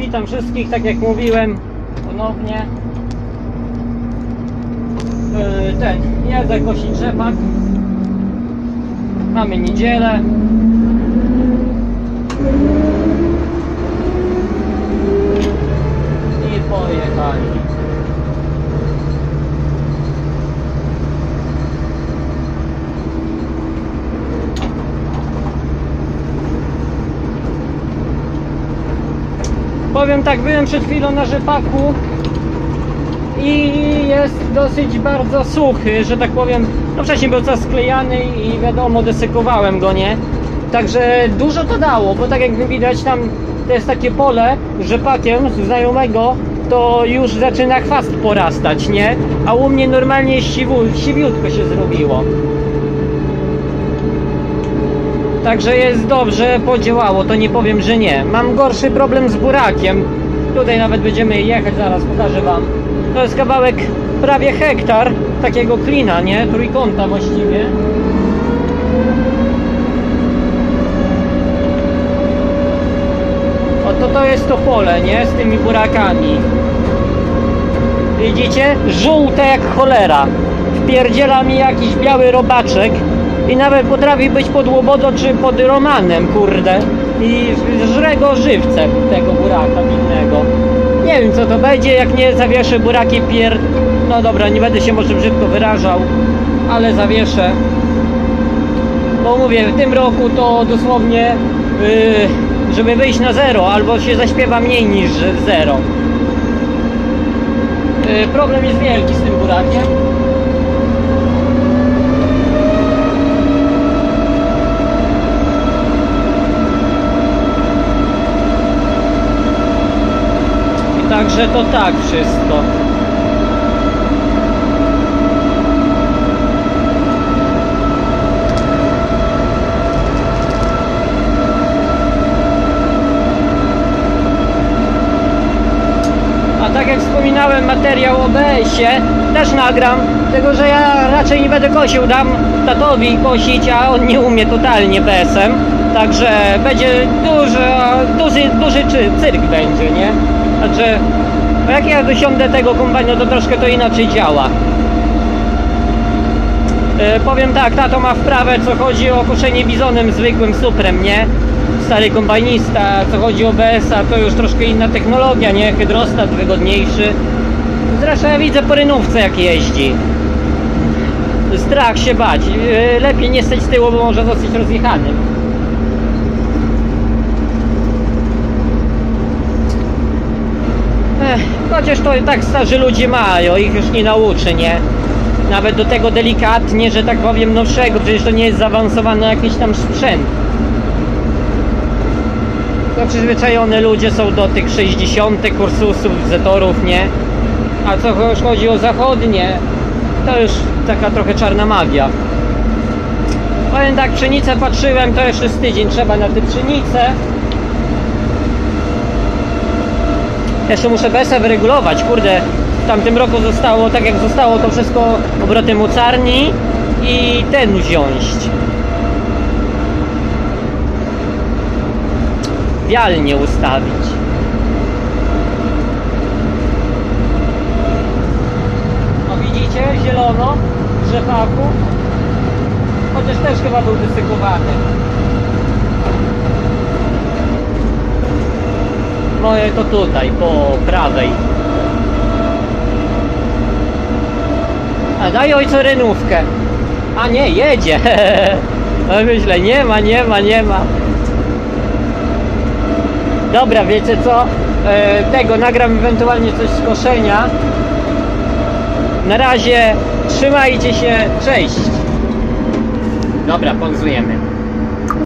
Witam wszystkich, tak jak mówiłem, ponownie. Yy, ten, jadę kosić rzepak. Mamy niedzielę. I pojechali. Powiem tak, byłem przed chwilą na rzepaku i jest dosyć bardzo suchy, że tak powiem. No wcześniej był czas sklejany i wiadomo, desykowałem go, nie? Także dużo to dało, bo tak jak widać tam to jest takie pole rzepakiem znajomego, to już zaczyna chwast porastać, nie? A u mnie normalnie siwiutko się zrobiło. Także jest dobrze, podziałało, to nie powiem, że nie. Mam gorszy problem z burakiem. Tutaj nawet będziemy jechać, zaraz pokażę Wam. To jest kawałek prawie hektar takiego klina, nie? Trójkąta właściwie. Oto to jest to pole, nie? Z tymi burakami. Widzicie? Żółte jak cholera. Wpierdziela mi jakiś biały robaczek i nawet potrafi być pod łobodą czy pod romanem, kurde. I żre go żywcem tego buraka innego. Nie wiem co to będzie, jak nie zawieszę buraki pier... No dobra, nie będę się może brzydko wyrażał, ale zawieszę. Bo mówię, w tym roku to dosłownie, yy, żeby wyjść na zero, albo się zaśpiewa mniej niż zero. Yy, problem jest wielki z tym burakiem. Także to tak wszystko. A tak jak wspominałem, materiał o BS-ie też nagram, tylko że ja raczej nie będę kosił, dam tatowi kosić, a on nie umie totalnie BS-em. Także będzie duży, duży, duży cyrk będzie, nie? Znaczy, jak ja dosiądę tego kombajnu, to troszkę to inaczej działa. Yy, powiem tak, tato ma wprawę, co chodzi o koszenie bizonem zwykłym suprem, nie? Stary kombajnista, co chodzi o BS-a, to już troszkę inna technologia, nie? Hydrostat wygodniejszy. Zresztą ja widzę po rynówce, jak jeździ. Strach się bać. Yy, lepiej nie stać z tyłu, bo może zostać rozjechanym. Chociaż to i tak starzy ludzie mają, ich już nie nauczy, nie? Nawet do tego delikatnie, że tak powiem nowszego, przecież to nie jest zaawansowany jakiś tam sprzęt. To przyzwyczajone ludzie są do tych 60 kursusów, zetorów, nie? A co już chodzi o zachodnie, to już taka trochę czarna magia. Powiem tak, pszenicę patrzyłem, to jeszcze z tydzień trzeba na tę pszenicę. Jeszcze muszę BSA wyregulować, kurde, w tamtym roku zostało, tak jak zostało to wszystko obrotem mocarni i ten wziąć. Wialnie ustawić. Zielono rzepaku, chociaż też chyba był dysykowany. Moje to tutaj, po prawej. A daj ojcu renówkę. A nie, jedzie. No myślę, nie ma, nie ma, nie ma. Dobra, wiecie co? E, tego nagram ewentualnie coś z koszenia. Na razie trzymajcie się, cześć. Dobra, pauzujemy.